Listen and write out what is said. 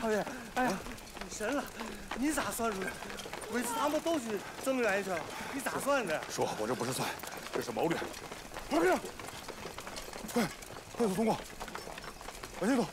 少爷哎呀。你神了你咋算出来？鬼子他们都去增援去了你咋算的？叔我这不是算这是谋略。不是快快速通过。往前走。